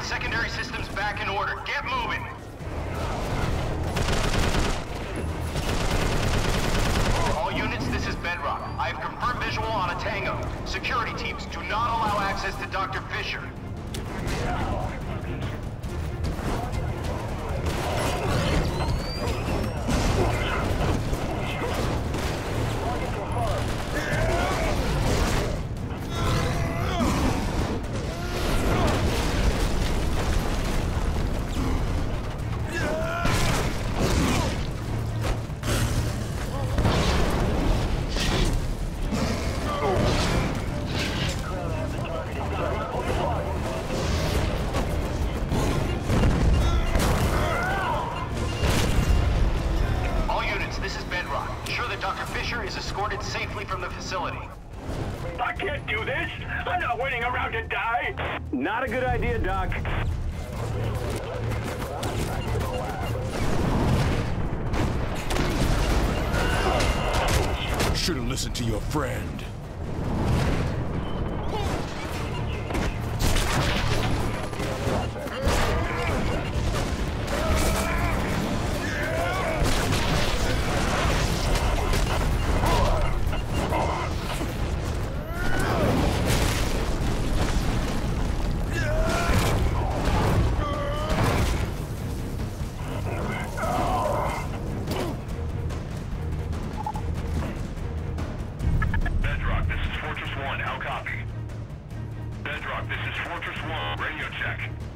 getting secondary systems back in order. Get moving! All units, this is Bedrock. I have confirmed visual on a Tango. Security teams, do not allow access to Dr. Fisher. Ensure that Dr. Fisher is escorted safely from the facility. I can't do this. I'm not waiting around to die. Not a good idea, Doc. Should have listened to your friend. This is Fortress 1. Radio check.